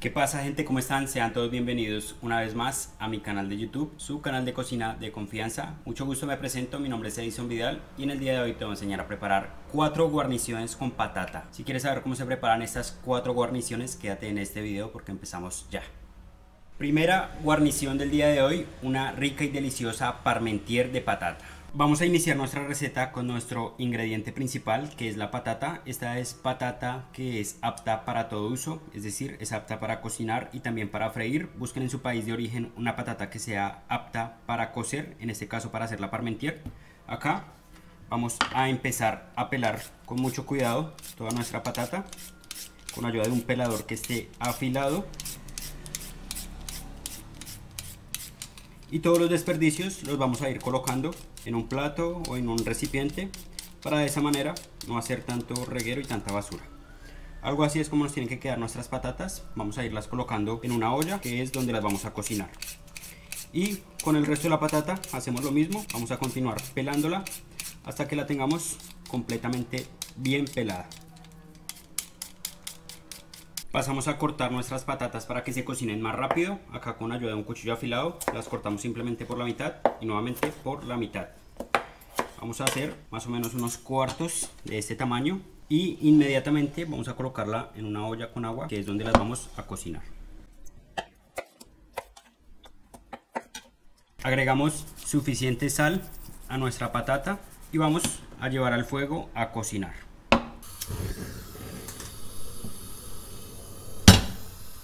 ¿Qué pasa gente? ¿Cómo están? Sean todos bienvenidos una vez más a mi canal de YouTube, su canal de cocina de confianza. Mucho gusto me presento, mi nombre es Edison Vidal y en el día de hoy te voy a enseñar a preparar cuatro guarniciones con patata. Si quieres saber cómo se preparan estas cuatro guarniciones, quédate en este video porque empezamos ya. Primera guarnición del día de hoy, una rica y deliciosa parmentier de patata. Vamos a iniciar nuestra receta con nuestro ingrediente principal que es la patata. Esta es patata que es apta para todo uso, es decir, es apta para cocinar y también para freír. Busquen en su país de origen una patata que sea apta para cocer, en este caso para hacer la parmentier. Acá vamos a empezar a pelar con mucho cuidado toda nuestra patata con ayuda de un pelador que esté afilado y todos los desperdicios los vamos a ir colocando en un plato o en un recipiente para de esa manera no hacer tanto reguero y tanta basura. Algo así es como nos tienen que quedar nuestras patatas. Vamos a irlas colocando en una olla que es donde las vamos a cocinar. Y con el resto de la patata hacemos lo mismo. Vamos a continuar pelándola hasta que la tengamos completamente bien pelada. Pasamos a cortar nuestras patatas para que se cocinen más rápido. Acá con ayuda de un cuchillo afilado las cortamos simplemente por la mitad y nuevamente por la mitad. Vamos a hacer más o menos unos cuartos de este tamaño y inmediatamente vamos a colocarla en una olla con agua que es donde las vamos a cocinar. Agregamos suficiente sal a nuestra patata y vamos a llevar al fuego a cocinar.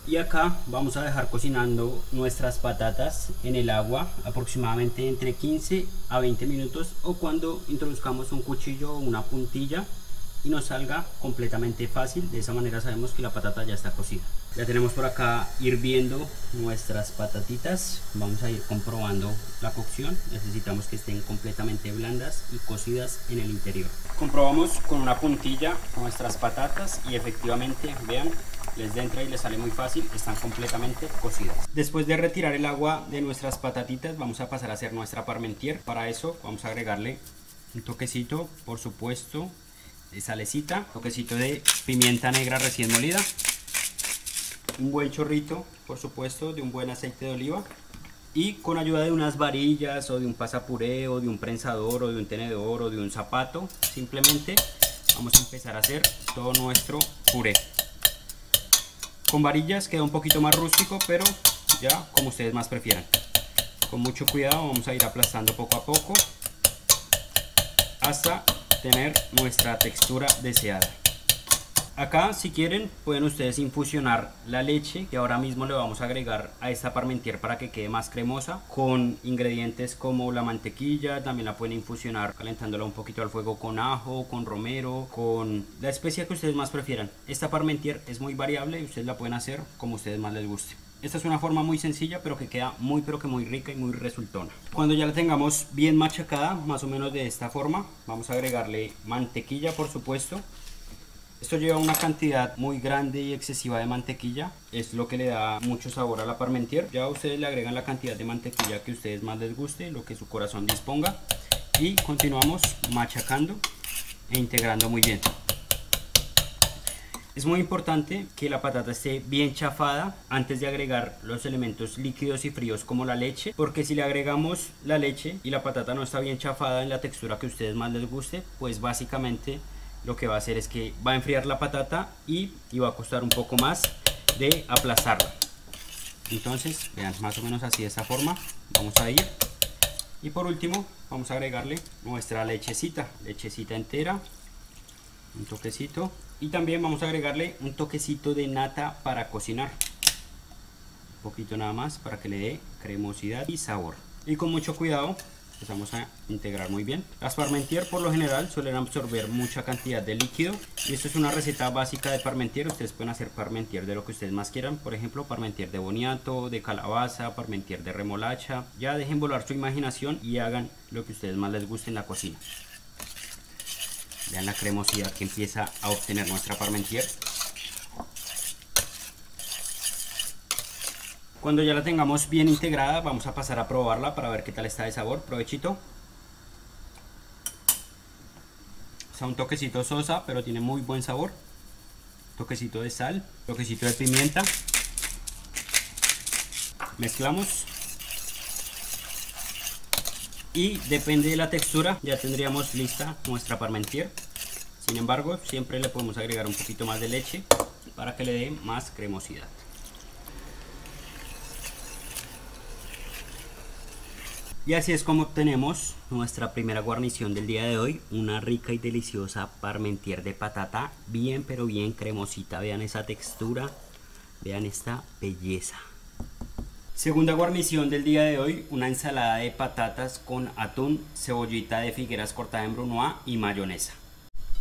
Y acá vamos a dejar cocinando nuestras patatas en el agua aproximadamente entre 15 a 20 minutos o cuando introduzcamos un cuchillo o una puntilla y nos salga completamente fácil. De esa manera sabemos que la patata ya está cocida. Ya tenemos por acá hirviendo nuestras patatitas. Vamos a ir comprobando la cocción. Necesitamos que estén completamente blandas y cocidas en el interior. Comprobamos con una puntilla nuestras patatas y efectivamente vean les entra y les sale muy fácil, están completamente cocidas. Después de retirar el agua de nuestras patatitas, vamos a pasar a hacer nuestra parmentier. Para eso vamos a agregarle un toquecito, por supuesto, de salecita, un toquecito de pimienta negra recién molida, un buen chorrito, por supuesto, de un buen aceite de oliva y con ayuda de unas varillas o de un pasapuré o de un prensador o de un tenedor o de un zapato, simplemente vamos a empezar a hacer todo nuestro puré. Con varillas queda un poquito más rústico, pero ya como ustedes más prefieran. Con mucho cuidado vamos a ir aplastando poco a poco hasta tener nuestra textura deseada. Acá si quieren pueden ustedes infusionar la leche que ahora mismo le vamos a agregar a esta parmentier para que quede más cremosa con ingredientes como la mantequilla, también la pueden infusionar calentándola un poquito al fuego con ajo, con romero, con la especia que ustedes más prefieran. Esta parmentier es muy variable y ustedes la pueden hacer como ustedes más les guste. Esta es una forma muy sencilla pero que queda muy pero que muy rica y muy resultona. Cuando ya la tengamos bien machacada, más o menos de esta forma, vamos a agregarle mantequilla por supuesto esto lleva una cantidad muy grande y excesiva de mantequilla, es lo que le da mucho sabor a la parmentier. Ya ustedes le agregan la cantidad de mantequilla que ustedes más les guste, lo que su corazón disponga. Y continuamos machacando e integrando muy bien. Es muy importante que la patata esté bien chafada antes de agregar los elementos líquidos y fríos como la leche, porque si le agregamos la leche y la patata no está bien chafada en la textura que a ustedes más les guste, pues básicamente lo que va a hacer es que va a enfriar la patata y, va a costar un poco más de aplastarla. Entonces, vean, más o menos así de esa forma, vamos a ir. Y por último, vamos a agregarle nuestra lechecita, lechecita entera, un toquecito. Y también vamos a agregarle un toquecito de nata para cocinar. Un poquito nada más para que le dé cremosidad y sabor. Y con mucho cuidado empezamos a integrar muy bien. Las parmentier por lo general suelen absorber mucha cantidad de líquido y esto es una receta básica de parmentier. Ustedes pueden hacer parmentier de lo que ustedes más quieran, por ejemplo parmentier de boniato, de calabaza, parmentier de remolacha. Ya dejen volar su imaginación y hagan lo que ustedes más les guste en la cocina. Vean la cremosidad que empieza a obtener nuestra parmentier. Cuando ya la tengamos bien integrada, vamos a pasar a probarla para ver qué tal está de sabor. Provechito. O sea, un toquecito sosa, pero tiene muy buen sabor. Toquecito de sal, toquecito de pimienta. Mezclamos. Y depende de la textura, ya tendríamos lista nuestra parmentier. Sin embargo, siempre le podemos agregar un poquito más de leche para que le dé más cremosidad. Y así es como obtenemos nuestra primera guarnición del día de hoy, una rica y deliciosa parmentier de patata, bien pero bien cremosita, vean esa textura, vean esta belleza. Segunda guarnición del día de hoy, una ensalada de patatas con atún, cebollita de figueras cortada en brunoise y mayonesa.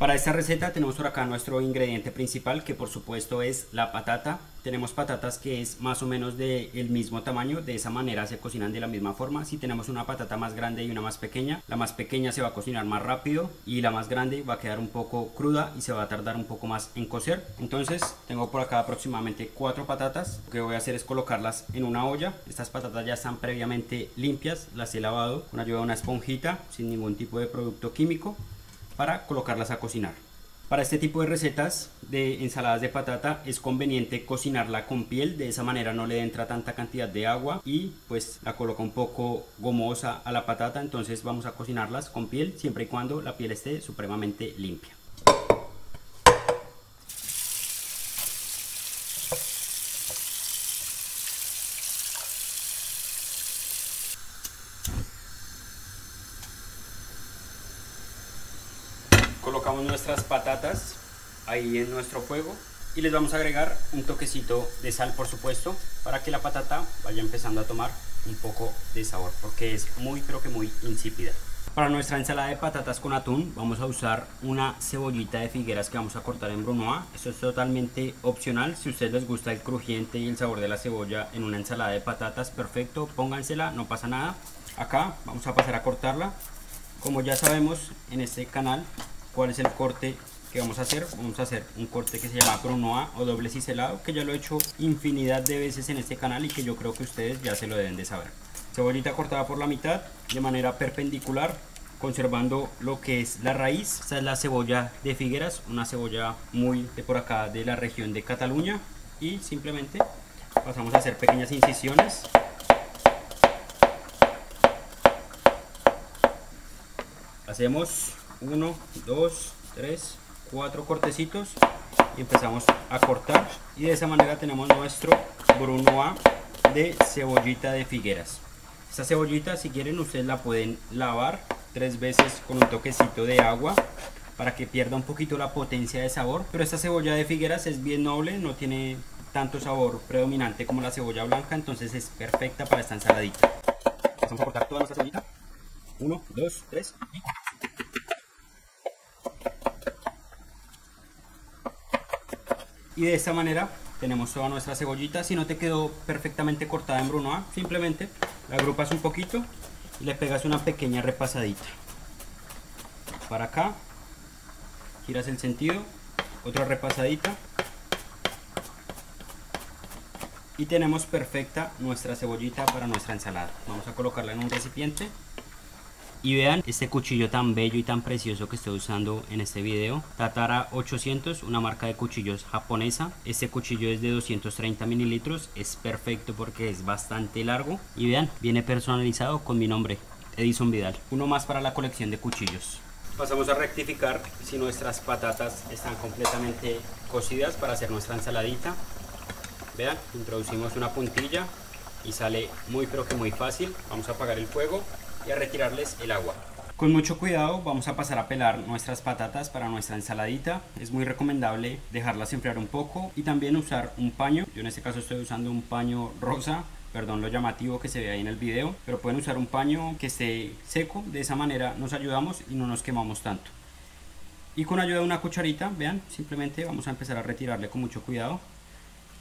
Para esta receta tenemos por acá nuestro ingrediente principal que por supuesto es la patata. Tenemos patatas que es más o menos del mismo tamaño, de esa manera se cocinan de la misma forma. Si tenemos una patata más grande y una más pequeña, la más pequeña se va a cocinar más rápido y la más grande va a quedar un poco cruda y se va a tardar un poco más en cocer. Entonces tengo por acá aproximadamente cuatro patatas. Lo que voy a hacer es colocarlas en una olla. Estas patatas ya están previamente limpias, las he lavado con ayuda de una esponjita sin ningún tipo de producto químico para colocarlas a cocinar. Para este tipo de recetas de ensaladas de patata es conveniente cocinarla con piel, de esa manera no le entra tanta cantidad de agua y pues la coloca un poco gomosa a la patata, entonces vamos a cocinarlas con piel siempre y cuando la piel esté supremamente limpia. colocamos nuestras patatas ahí en nuestro fuego y les vamos a agregar un toquecito de sal por supuesto para que la patata vaya empezando a tomar un poco de sabor porque es muy pero que muy insípida. Para nuestra ensalada de patatas con atún vamos a usar una cebollita de figueras que vamos a cortar en brunoise esto es totalmente opcional. Si a ustedes les gusta el crujiente y el sabor de la cebolla en una ensalada de patatas perfecto póngansela no pasa nada. Acá vamos a pasar a cortarla. Como ya sabemos en este canal cuál es el corte que vamos a hacer. Vamos a hacer un corte que se llama Brunoise o doble ciselado, que ya lo he hecho infinidad de veces en este canal y que yo creo que ustedes ya se lo deben de saber. Cebollita cortada por la mitad de manera perpendicular, conservando lo que es la raíz. Esta es la cebolla de Figueras, una cebolla muy de por acá de la región de Cataluña. Y simplemente pasamos a hacer pequeñas incisiones hacemos 1, 2, 3, 4 cortecitos y empezamos a cortar. Y de esa manera tenemos nuestro brunoise de cebollita de figueras. Esta cebollita si quieren ustedes la pueden lavar tres veces con un toquecito de agua para que pierda un poquito la potencia de sabor. Pero esta cebolla de figueras es bien noble no tiene tanto sabor predominante como la cebolla blanca entonces es perfecta para esta ensaladita. Vamos a cortar toda nuestra cebollita. 1, 2, 3 y y de esta manera tenemos toda nuestra cebollita. Si no te quedó perfectamente cortada en brunoise simplemente la agrupas un poquito y le pegas una pequeña repasadita. Para acá giras el sentido otra repasadita. Y tenemos perfecta nuestra cebollita para nuestra ensalada. Vamos a colocarla en un recipiente y vean este cuchillo tan bello y tan precioso que estoy usando en este video. Tatara 800, una marca de cuchillos japonesa. Este cuchillo es de 230 mililitros, es perfecto porque es bastante largo. Y vean, viene personalizado con mi nombre, Edison Vidal. Uno más para la colección de cuchillos. Pasamos a rectificar si nuestras patatas están completamente cocidas para hacer nuestra ensaladita. Vean, introducimos una puntilla y sale muy pero que muy fácil. Vamos a apagar el fuego y a retirarles el agua. Con mucho cuidado vamos a pasar a pelar nuestras patatas para nuestra ensaladita. Es muy recomendable dejarlas enfriar un poco y también usar un paño. Yo en este caso estoy usando un paño rosa, perdón lo llamativo que se ve ahí en el video, pero pueden usar un paño que esté seco. De esa manera nos ayudamos y no nos quemamos tanto. Y con ayuda de una cucharita, vean, simplemente vamos a empezar a retirarle con mucho cuidado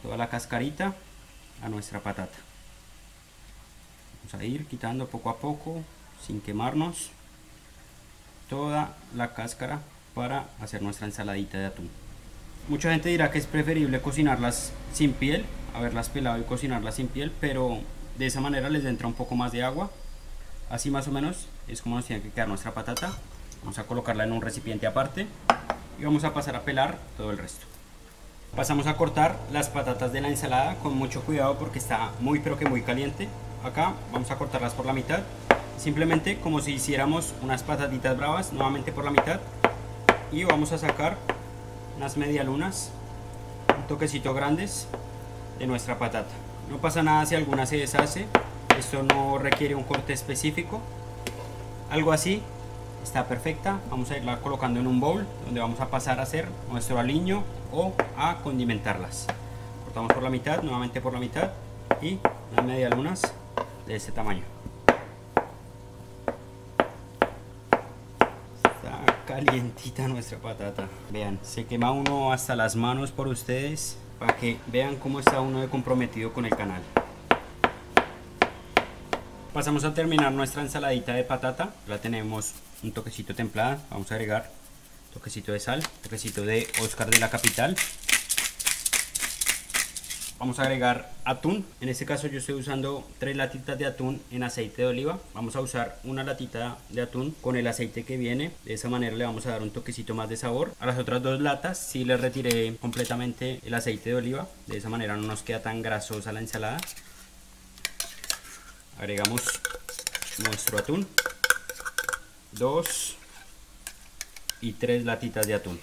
toda la cascarita a nuestra patata. A ir quitando poco a poco, sin quemarnos, toda la cáscara para hacer nuestra ensaladita de atún. Mucha gente dirá que es preferible cocinarlas sin piel, haberlas pelado y cocinarlas sin piel, pero de esa manera les entra un poco más de agua. Así más o menos es como nos tiene que quedar nuestra patata. Vamos a colocarla en un recipiente aparte y vamos a pasar a pelar todo el resto. Pasamos a cortar las patatas de la ensalada con mucho cuidado porque está muy pero que muy caliente. Acá vamos a cortarlas por la mitad. Simplemente como si hiciéramos unas patatitas bravas, nuevamente por la mitad. Y vamos a sacar unas medialunas, un toquecito grandes de nuestra patata. No pasa nada si alguna se deshace, esto no requiere un corte específico. Algo así está perfecta. Vamos a irla colocando en un bowl donde vamos a pasar a hacer nuestro aliño o a condimentarlas. Cortamos por la mitad, nuevamente por la mitad y unas medialunas de este tamaño. Está calientita nuestra patata. Vean, se quema uno hasta las manos por ustedes para que vean cómo está uno de comprometido con el canal. Pasamos a terminar nuestra ensaladita de patata. La tenemos un toquecito templada. Vamos a agregar toquecito de sal, toquecito de Oscar de la Capital. Vamos a agregar atún. En este caso yo estoy usando tres latitas de atún en aceite de oliva. Vamos a usar una latita de atún con el aceite que viene. De esa manera le vamos a dar un toquecito más de sabor. A las otras dos latas sí le retiré completamente el aceite de oliva. De esa manera no nos queda tan grasosa la ensalada agregamos nuestro atún, dos y tres latitas de atún.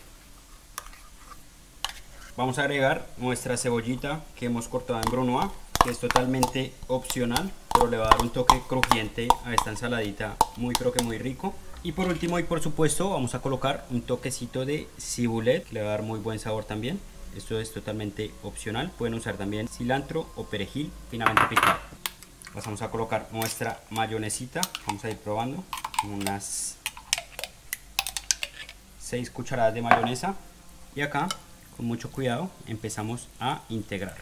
Vamos a agregar nuestra cebollita que hemos cortado en brunoise, que es totalmente opcional, pero le va a dar un toque crujiente a esta ensaladita muy pero que muy rico. Y por último y por supuesto vamos a colocar un toquecito de cibulet, le va a dar muy buen sabor también. Esto es totalmente opcional, pueden usar también cilantro o perejil finamente picado. Pasamos a colocar nuestra mayonesita. Vamos a ir probando. Unas 6 cucharadas de mayonesa. Y acá mucho cuidado empezamos a integrar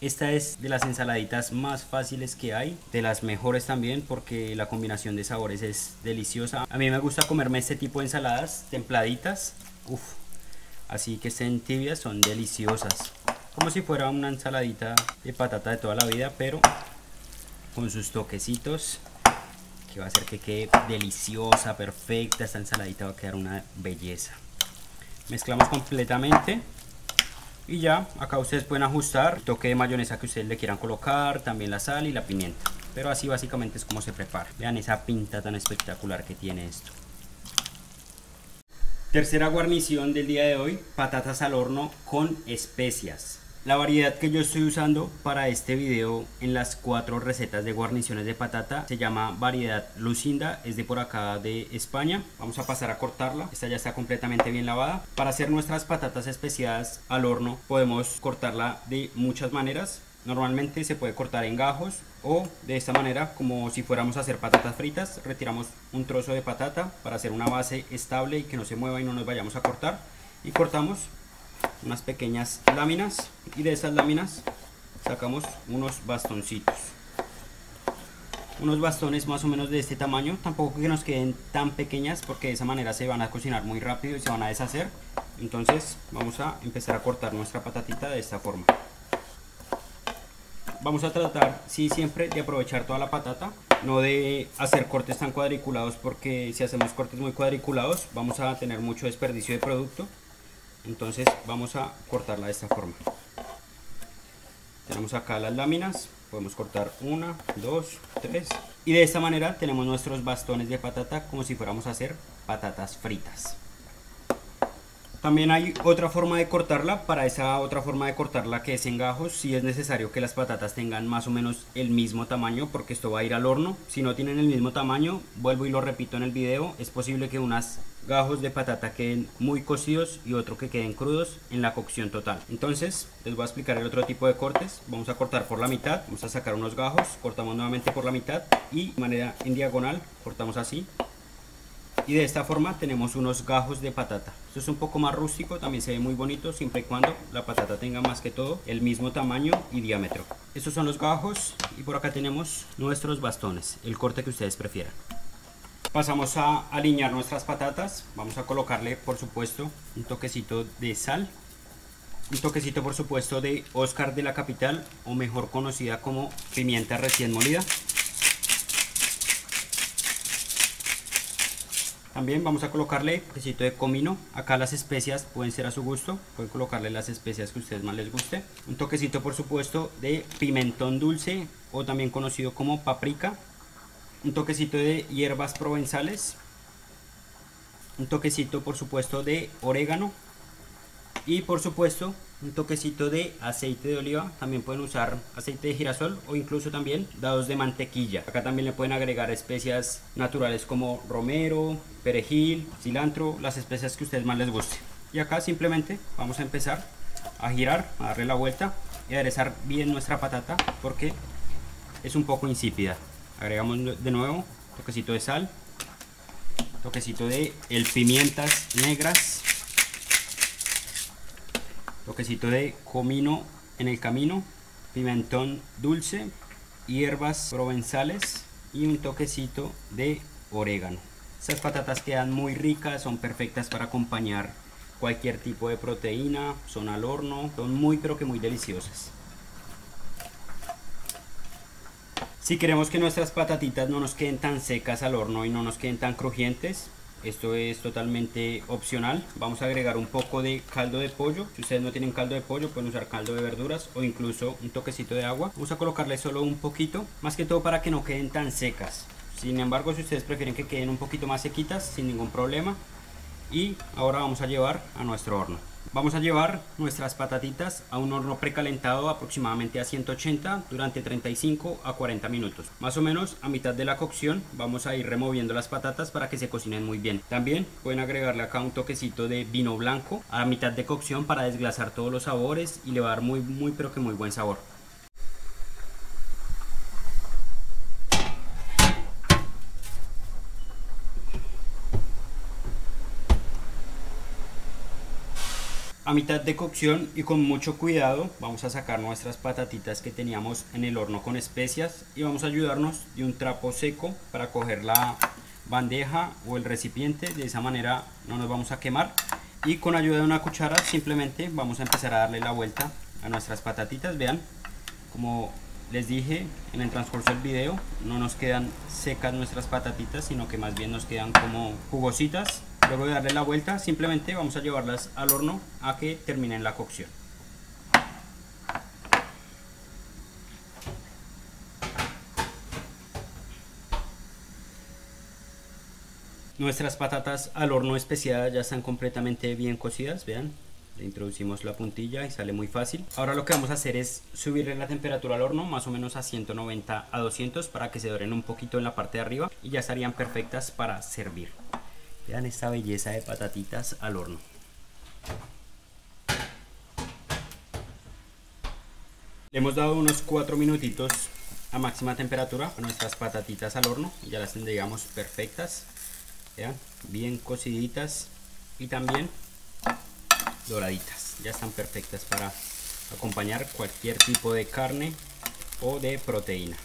esta es de las ensaladitas más fáciles que hay, de las mejores también porque la combinación de sabores es deliciosa. A mí me gusta comerme este tipo de ensaladas templaditas, Uf, así que estén tibias, son deliciosas como si fuera una ensaladita de patata de toda la vida, pero con sus toquecitos que va a hacer que quede deliciosa, perfecta. Esta ensaladita va a quedar una belleza. Mezclamos completamente y ya acá ustedes pueden ajustar el toque de mayonesa que ustedes le quieran colocar, también la sal y la pimienta. Pero así básicamente es como se prepara. Vean esa pinta tan espectacular que tiene esto. Tercera guarnición del día de hoy, patatas al horno con especias. La variedad que yo estoy usando para este video en las cuatro recetas de guarniciones de patata se llama variedad Lucinda, es de por acá de España. Vamos a pasar a cortarla, esta ya está completamente bien lavada. Para hacer nuestras patatas especiadas al horno podemos cortarla de muchas maneras. Normalmente se puede cortar en gajos o de esta manera como si fuéramos a hacer patatas fritas. Retiramos un trozo de patata para hacer una base estable y que no se mueva y no nos vayamos a cortar. Y cortamos unas pequeñas láminas y de esas láminas sacamos unos bastoncitos. Unos bastones más o menos de este tamaño tampoco que nos queden tan pequeñas porque de esa manera se van a cocinar muy rápido y se van a deshacer. Entonces vamos a empezar a cortar nuestra patatita de esta forma. Vamos a tratar sí siempre de aprovechar toda la patata no de hacer cortes tan cuadriculados porque si hacemos cortes muy cuadriculados vamos a tener mucho desperdicio de producto entonces vamos a cortarla de esta forma. Tenemos acá las láminas podemos cortar una, dos, tres. Y de esta manera tenemos nuestros bastones de patata como si fuéramos a hacer patatas fritas. También hay otra forma de cortarla, para esa otra forma de cortarla que es en gajos, si es necesario que las patatas tengan más o menos el mismo tamaño porque esto va a ir al horno. Si no tienen el mismo tamaño, vuelvo y lo repito en el video, es posible que unas gajos de patata queden muy cocidos y otro que queden crudos en la cocción total. Entonces les voy a explicar el otro tipo de cortes. Vamos a cortar por la mitad, vamos a sacar unos gajos, cortamos nuevamente por la mitad y de manera en diagonal cortamos así y de esta forma tenemos unos gajos de patata esto es un poco más rústico también se ve muy bonito siempre y cuando la patata tenga más que todo el mismo tamaño y diámetro estos son los gajos y por acá tenemos nuestros bastones el corte que ustedes prefieran pasamos a alinear nuestras patatas vamos a colocarle por supuesto un toquecito de sal un toquecito por supuesto de Oscar de la Capital o mejor conocida como pimienta recién molida También vamos a colocarle un poquito de comino. Acá las especias pueden ser a su gusto. Pueden colocarle las especias que a ustedes más les guste. Un toquecito, por supuesto, de pimentón dulce o también conocido como paprika. Un toquecito de hierbas provenzales. Un toquecito, por supuesto, de orégano. Y por supuesto, un toquecito de aceite de oliva, también pueden usar aceite de girasol o incluso también dados de mantequilla. Acá también le pueden agregar especias naturales como romero, perejil, cilantro, las especias que a ustedes más les guste. Y acá simplemente vamos a empezar a girar, a darle la vuelta y aderezar bien nuestra patata porque es un poco insípida. Agregamos de nuevo toquecito de sal, toquecito de el pimientas negras toquecito de comino en el camino, pimentón dulce, hierbas provenzales y un toquecito de orégano. Estas patatas quedan muy ricas, son perfectas para acompañar cualquier tipo de proteína, son al horno, son muy pero que muy deliciosas. Si queremos que nuestras patatitas no nos queden tan secas al horno y no nos queden tan crujientes, esto es totalmente opcional. Vamos a agregar un poco de caldo de pollo. Si ustedes no tienen caldo de pollo pueden usar caldo de verduras o incluso un toquecito de agua. Vamos a colocarle solo un poquito más que todo para que no queden tan secas. Sin embargo si ustedes prefieren que queden un poquito más sequitas sin ningún problema. Y ahora vamos a llevar a nuestro horno Vamos a llevar nuestras patatitas a un horno precalentado aproximadamente a 180 durante 35 a 40 minutos. Más o menos a mitad de la cocción vamos a ir removiendo las patatas para que se cocinen muy bien. También pueden agregarle acá un toquecito de vino blanco a mitad de cocción para desglasar todos los sabores y le va a dar muy muy pero que muy buen sabor. A mitad de cocción y con mucho cuidado vamos a sacar nuestras patatitas que teníamos en el horno con especias y vamos a ayudarnos de un trapo seco para coger la bandeja o el recipiente. De esa manera no nos vamos a quemar. Y con ayuda de una cuchara simplemente vamos a empezar a darle la vuelta a nuestras patatitas. Vean como les dije en el transcurso del video no nos quedan secas nuestras patatitas sino que más bien nos quedan como jugositas Luego de darle la vuelta, simplemente vamos a llevarlas al horno a que terminen la cocción. Nuestras patatas al horno especiadas ya están completamente bien cocidas, vean. Le introducimos la puntilla y sale muy fácil. Ahora lo que vamos a hacer es subirle la temperatura al horno más o menos a 190 a 200 para que se doren un poquito en la parte de arriba y ya estarían perfectas para servir. Vean esta belleza de patatitas al horno. Le hemos dado unos 4 minutitos a máxima temperatura a nuestras patatitas al horno ya las tendríamos perfectas. Vean, bien cociditas y también doraditas. Ya están perfectas para acompañar cualquier tipo de carne o de proteína.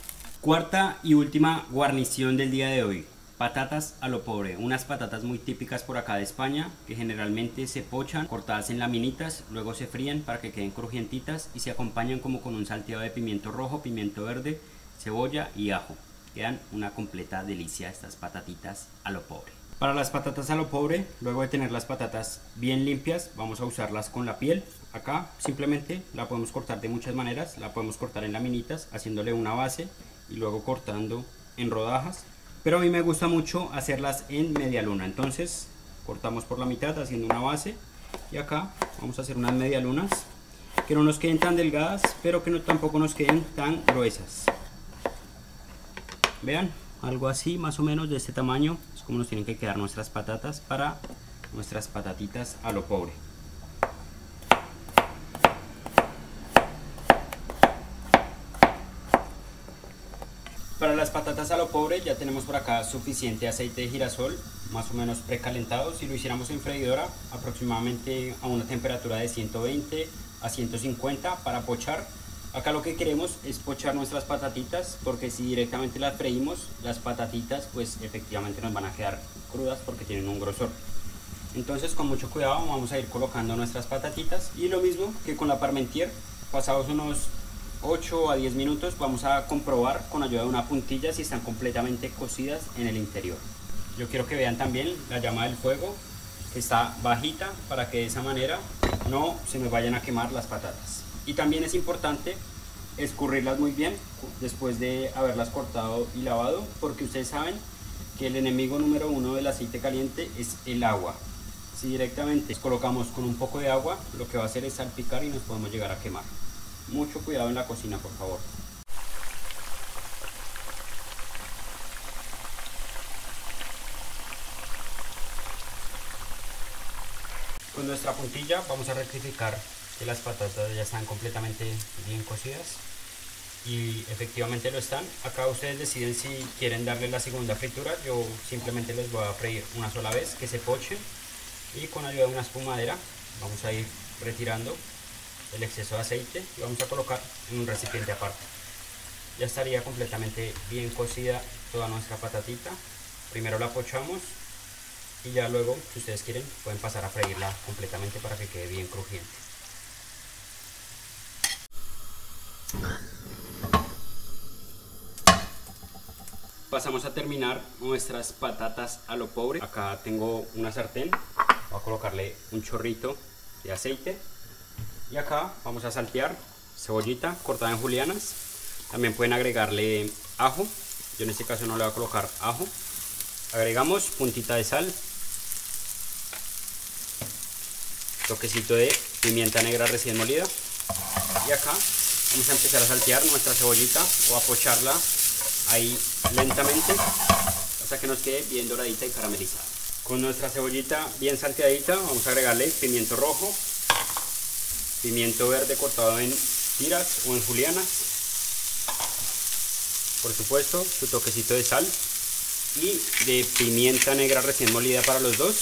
Cuarta y última guarnición del día de hoy. Patatas a lo pobre, unas patatas muy típicas por acá de España que generalmente se pochan cortadas en laminitas, luego se fríen para que queden crujientitas y se acompañan como con un salteado de pimiento rojo, pimiento verde, cebolla y ajo. Quedan una completa delicia estas patatitas a lo pobre. Para las patatas a lo pobre, luego de tener las patatas bien limpias, vamos a usarlas con la piel. Acá simplemente la podemos cortar de muchas maneras, la podemos cortar en laminitas haciéndole una base y luego cortando en rodajas pero a mí me gusta mucho hacerlas en media luna. Entonces cortamos por la mitad haciendo una base. Y acá vamos a hacer unas media lunas que no nos queden tan delgadas pero que no tampoco nos queden tan gruesas. Vean algo así más o menos de este tamaño. Es como nos tienen que quedar nuestras patatas para nuestras patatitas a lo pobre Para las patatas a lo pobre ya tenemos por acá suficiente aceite de girasol, más o menos precalentado. Si lo hiciéramos en freidora, aproximadamente a una temperatura de 120 a 150 para pochar. Acá lo que queremos es pochar nuestras patatitas porque si directamente las freímos, las patatitas pues efectivamente nos van a quedar crudas porque tienen un grosor. Entonces con mucho cuidado vamos a ir colocando nuestras patatitas y lo mismo que con la parmentier, pasados unos 8 a 10 minutos vamos a comprobar con ayuda de una puntilla si están completamente cocidas en el interior. yo quiero que vean también la llama del fuego que está bajita para que de esa manera no se me vayan a quemar las patatas. Y también es importante escurrirlas muy bien después de haberlas cortado y lavado porque ustedes saben que el enemigo número uno del aceite caliente es el agua. Si directamente colocamos con un poco de agua, lo que va a hacer es salpicar y nos podemos llegar a quemar. Mucho cuidado en la cocina, por favor. Con nuestra puntilla vamos a rectificar que las patatas ya están completamente bien cocidas y efectivamente lo están. Acá ustedes deciden si quieren darle la segunda fritura. Yo simplemente les voy a freír una sola vez que se poche y con ayuda de una espumadera vamos a ir retirando el exceso de aceite y vamos a colocar en un recipiente aparte. Ya estaría completamente bien cocida toda nuestra patatita. Primero la pochamos y ya luego, si ustedes quieren, pueden pasar a freírla completamente para que quede bien crujiente. pasamos a terminar nuestras patatas a lo pobre. Acá tengo una sartén, voy a colocarle un chorrito de aceite y acá vamos a saltear cebollita cortada en julianas. También pueden agregarle ajo, yo en este caso no le voy a colocar ajo. Agregamos puntita de sal, toquecito de pimienta negra recién molida y acá vamos a empezar a saltear nuestra cebollita o a pocharla ahí lentamente hasta que nos quede bien doradita y caramelizada. Con nuestra cebollita bien salteadita vamos a agregarle pimiento rojo, pimiento verde cortado en tiras o en julianas, por supuesto su toquecito de sal y de pimienta negra recién molida para los dos.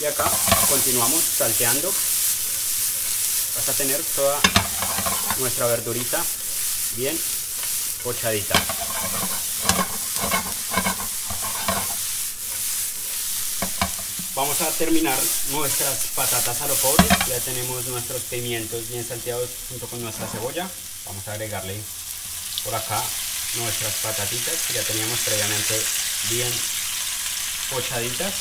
Y acá continuamos salteando hasta tener toda nuestra verdurita bien pochadita. Vamos a terminar nuestras patatas a lo pobre. Ya tenemos nuestros pimientos bien salteados junto con nuestra cebolla. Vamos a agregarle por acá nuestras patatitas que ya teníamos previamente bien pochaditas.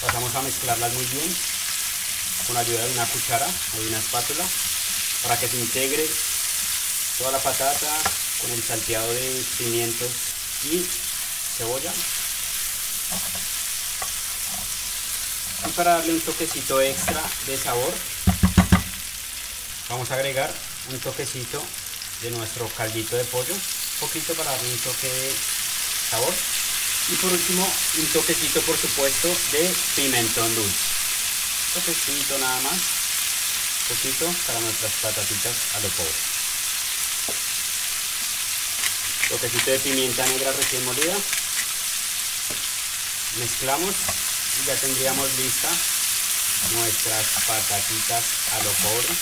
Pasamos a mezclarlas muy bien con ayuda de una cuchara o de una espátula para que se integre toda la patata con el salteado de pimientos y cebolla y para darle un toquecito extra de sabor vamos a agregar un toquecito de nuestro caldito de pollo. Un poquito para darle un toque de sabor. Y por último un toquecito por supuesto de pimentón dulce. Toquecito nada más. Poquito para nuestras patatitas a lo pobre. Toquecito de pimienta negra recién molida. Mezclamos y ya tendríamos lista nuestras patatitas a lo pobre.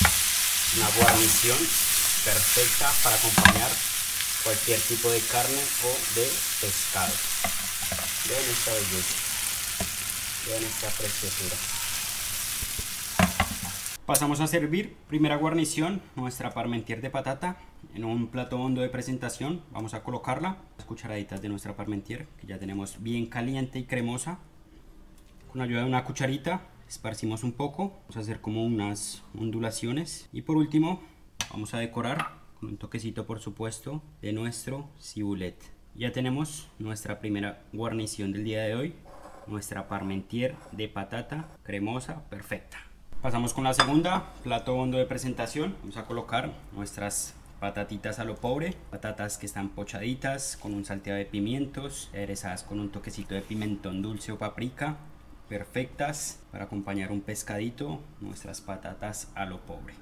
Una guarnición perfecta para acompañar cualquier tipo de carne o de pescado. Vean esta belleza. Vean esta preciosura. Pasamos a servir primera guarnición nuestra parmentier de patata en un plato hondo de presentación. Vamos a colocarla las cucharaditas de nuestra parmentier que ya tenemos bien caliente y cremosa con ayuda de una cucharita esparcimos un poco vamos a hacer como unas ondulaciones y por último vamos a decorar con un toquecito por supuesto de nuestro cibulet. Ya tenemos nuestra primera guarnición del día de hoy nuestra parmentier de patata cremosa perfecta. Pasamos con la segunda plato hondo de presentación. Vamos a colocar nuestras patatitas a lo pobre, patatas que están pochaditas con un salteado de pimientos, aderezadas con un toquecito de pimentón dulce o paprika, perfectas para acompañar un pescadito, nuestras patatas a lo pobre.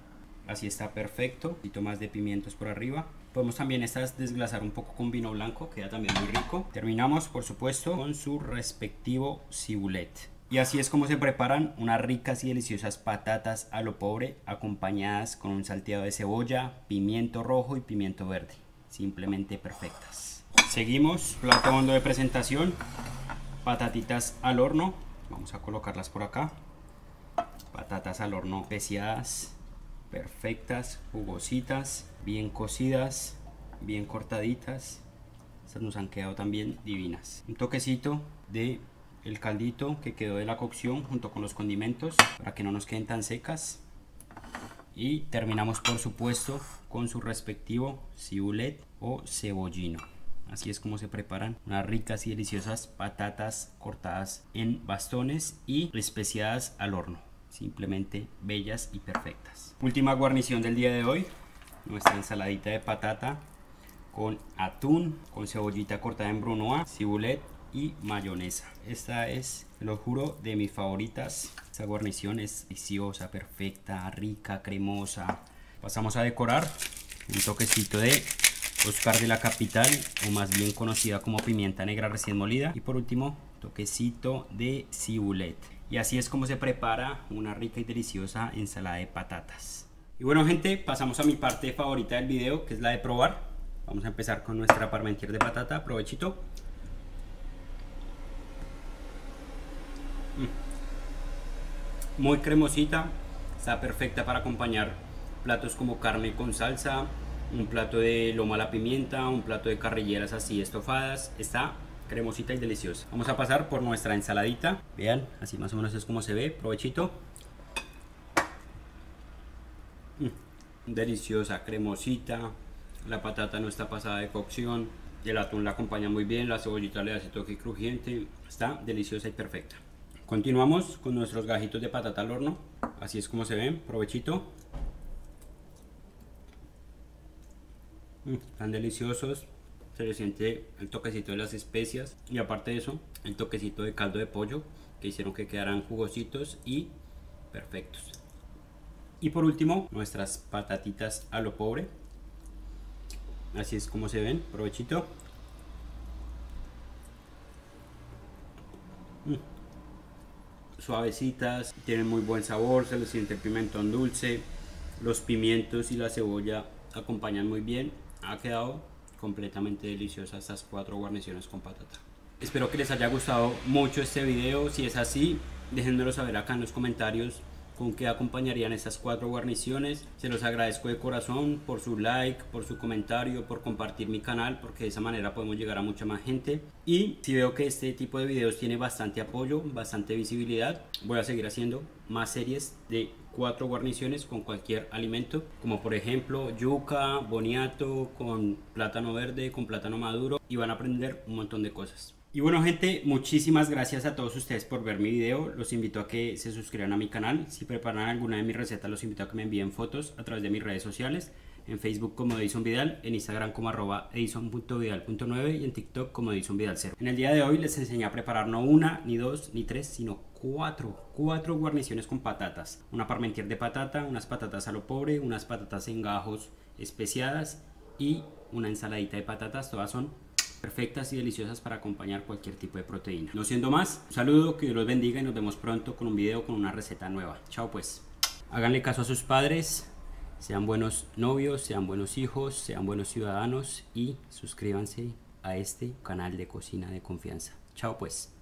Así está perfecto, un poquito más de pimientos por arriba. Podemos también estas desglasar un poco con vino blanco, queda también muy rico. Terminamos por supuesto con su respectivo cibulet. Y así es como se preparan unas ricas y deliciosas patatas a lo pobre acompañadas con un salteado de cebolla, pimiento rojo y pimiento verde. Simplemente perfectas. Seguimos, plato hondo de presentación, patatitas al horno. Vamos a colocarlas por acá. Patatas al horno preciadas, perfectas, jugositas, bien cocidas, bien cortaditas. estas nos han quedado también divinas. Un toquecito de el caldito que quedó de la cocción junto con los condimentos para que no nos queden tan secas. Y terminamos por supuesto con su respectivo cibulet o cebollino. Así es como se preparan unas ricas y deliciosas patatas cortadas en bastones y especiadas al horno. Simplemente bellas y perfectas. Última guarnición del día de hoy. Nuestra ensaladita de patata con atún, con cebollita cortada en brunoise, cibulet y mayonesa. Esta es, lo juro, de mis favoritas. Esta guarnición es deliciosa, perfecta, rica, cremosa. Pasamos a decorar un toquecito de Oscar de la Capital, o más bien conocida como pimienta negra recién molida. Y por último, toquecito de cibulet. Y así es como se prepara una rica y deliciosa ensalada de patatas. Y bueno gente, pasamos a mi parte favorita del video, que es la de probar. Vamos a empezar con nuestra parmentier de patata, provechito. Mm. Muy cremosita, está perfecta para acompañar platos como carne con salsa, un plato de loma a la pimienta, un plato de carrilleras así estofadas. Está cremosita y deliciosa. Vamos a pasar por nuestra ensaladita. Vean, así más o menos es como se ve. Provechito. Mm, deliciosa, cremosita. La patata no está pasada de cocción. El atún la acompaña muy bien. La cebollita le hace toque crujiente. Está deliciosa y perfecta. Continuamos con nuestros gajitos de patata al horno. Así es como se ven. Provechito. Están deliciosos. Se le siente el toquecito de las especias. Y aparte de eso, el toquecito de caldo de pollo que hicieron que quedaran jugositos y perfectos. Y por último, nuestras patatitas a lo pobre. Así es como se ven. Provechito. Mm. Suavecitas, tienen muy buen sabor, se les siente el pimentón dulce, los pimientos y la cebolla acompañan muy bien ha quedado completamente deliciosa estas cuatro guarniciones con patata. Espero que les haya gustado mucho este video. Si es así, déjenmelo saber acá en los comentarios con qué acompañarían estas cuatro guarniciones. Se los agradezco de corazón por su like, por su comentario, por compartir mi canal, porque de esa manera podemos llegar a mucha más gente. Y si veo que este tipo de videos tiene bastante apoyo, bastante visibilidad, voy a seguir haciendo más series de cuatro guarniciones con cualquier alimento, como por ejemplo yuca, boniato, con plátano verde, con plátano maduro, y van a aprender un montón de cosas. Y bueno gente, muchísimas gracias a todos ustedes por ver mi video. Los invito a que se suscriban a mi canal. Si preparan alguna de mis recetas, los invito a que me envíen fotos a través de mis redes sociales. En Facebook como Edison Vidal, en Instagram como arroba edison.vidal.9 y en TikTok como Edison Vidal 0. En el día de hoy les enseñé a preparar no una, ni dos, ni tres, sino cuatro, cuatro guarniciones con patatas. Una parmentier de patata, unas patatas a lo pobre, unas patatas en gajos especiadas y una ensaladita de patatas. Todas son perfectas y deliciosas para acompañar cualquier tipo de proteína. No siendo más, un saludo, que Dios los bendiga y nos vemos pronto con un video con una receta nueva. Chao pues. Háganle caso a sus padres, sean buenos novios, sean buenos hijos, sean buenos ciudadanos y suscríbanse a este canal de cocina de confianza. Chao pues.